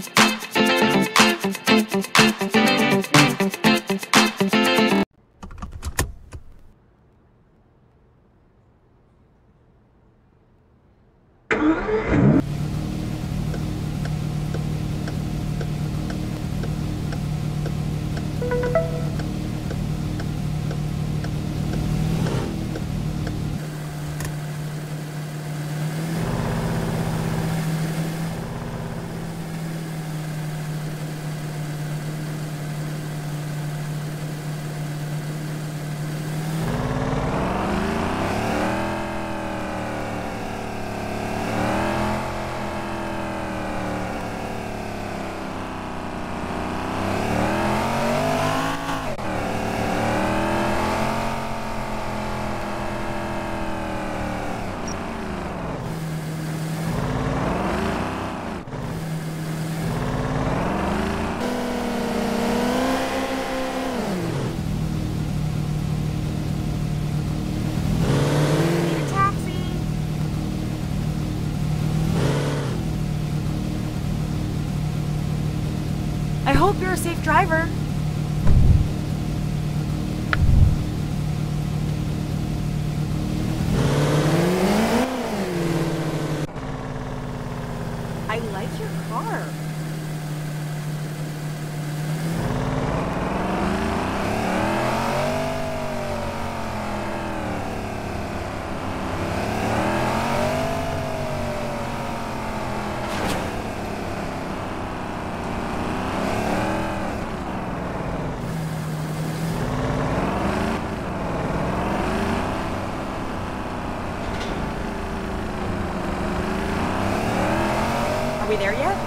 thank you hope you're a safe driver. I like your car. We there yet?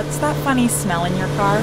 What's that funny smell in your car?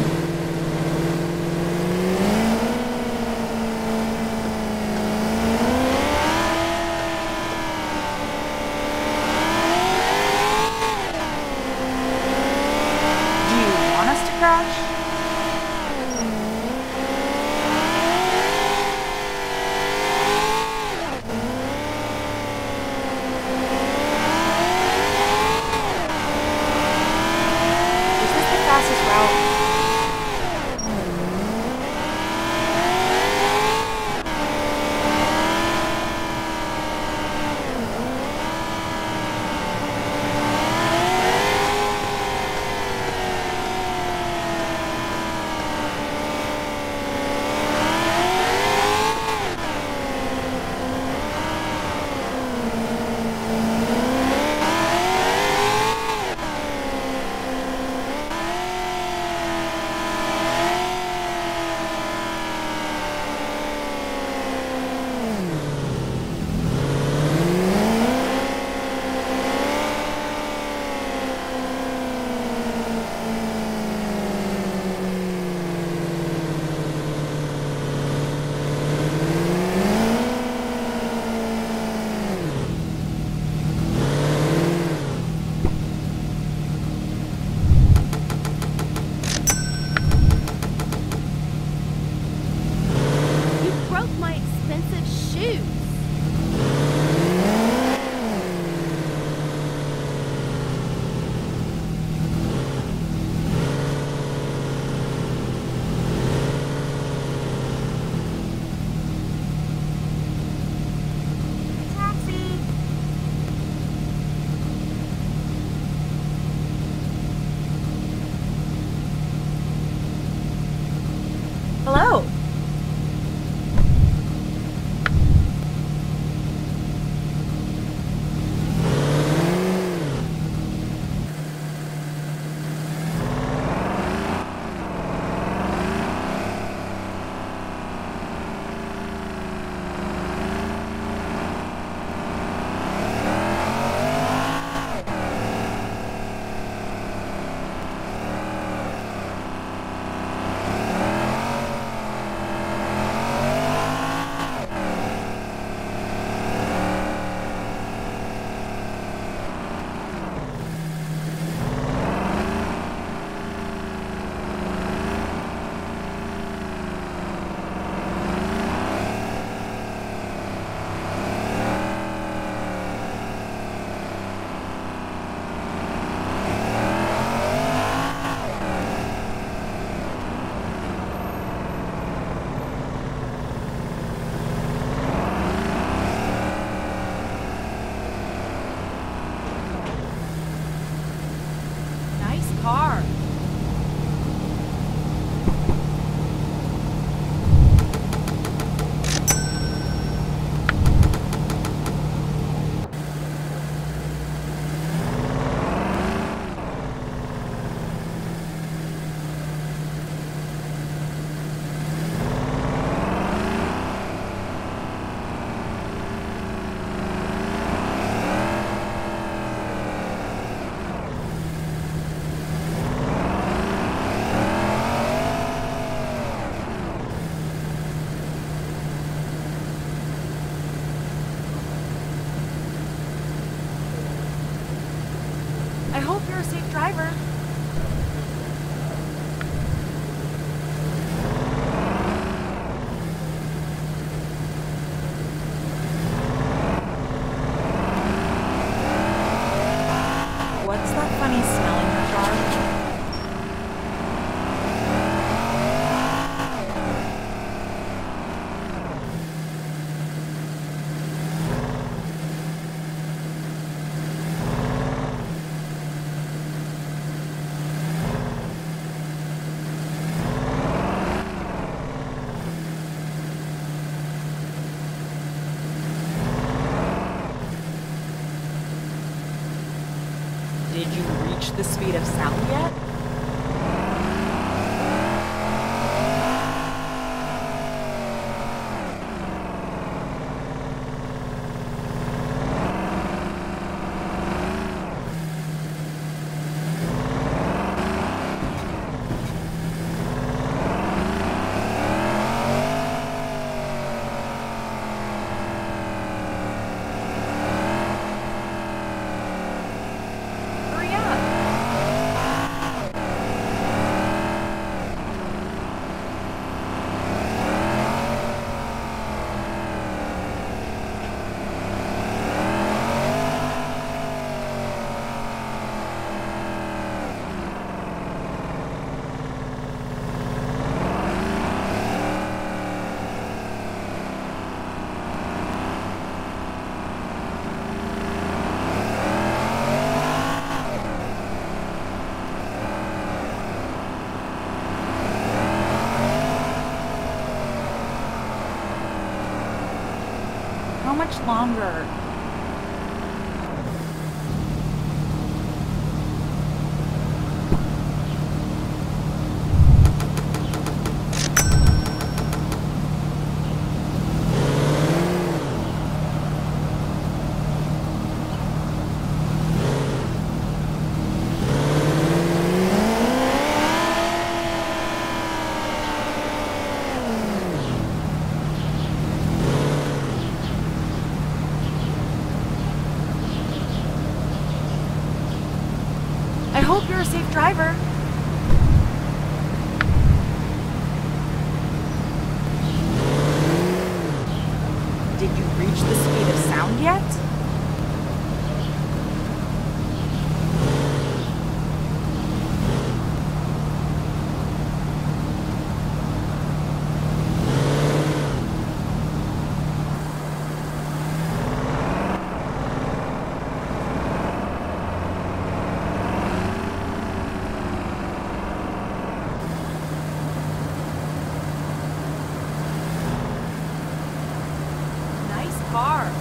The speed of sound yet? Longer? Hope you're a safe driver. Did you reach the speed of sound yet? Nice car.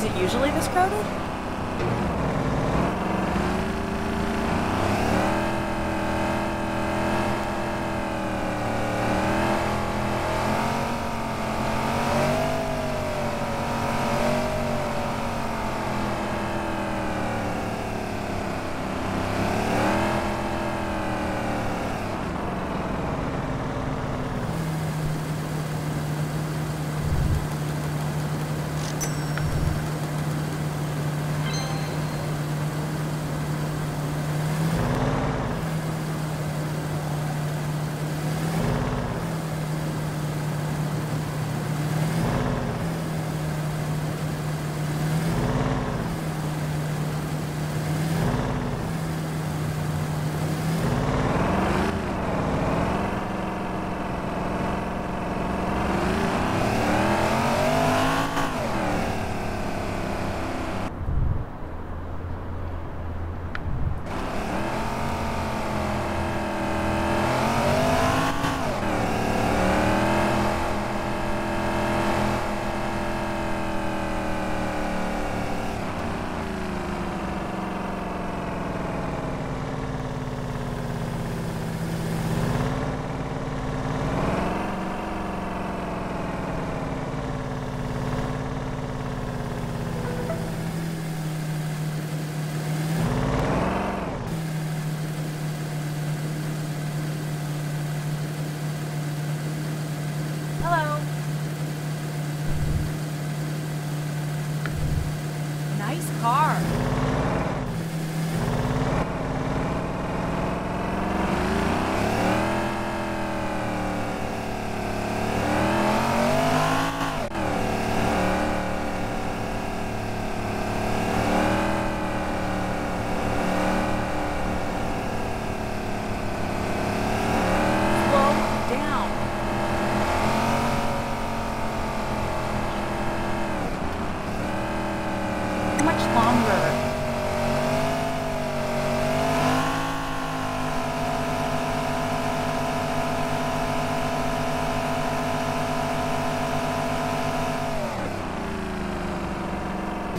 Is it usually this crowded?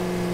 Mm-hmm.